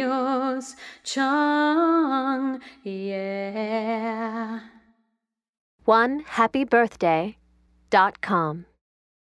Dios Chong yeah. One happy birthday dot com.